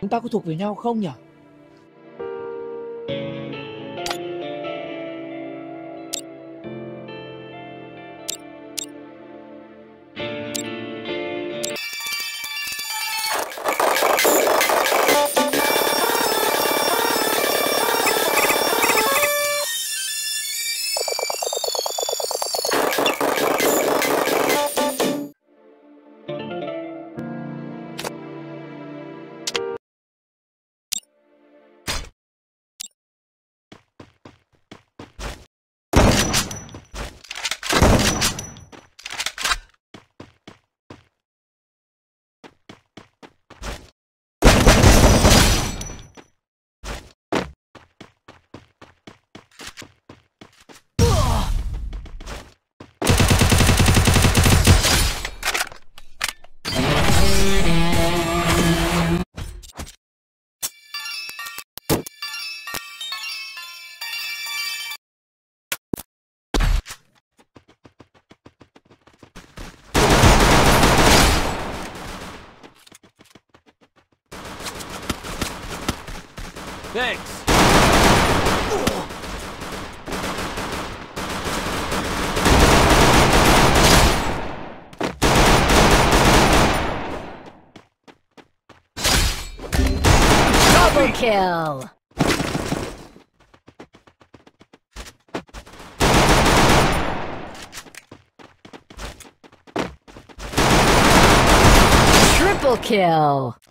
Chúng ta có thuộc về nhau không nhỉ? Thanks. Double kill! Triple kill!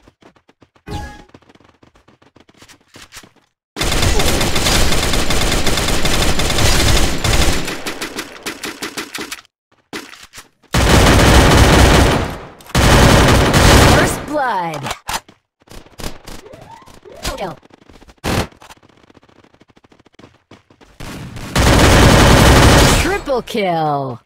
Blood! Kill. Triple kill!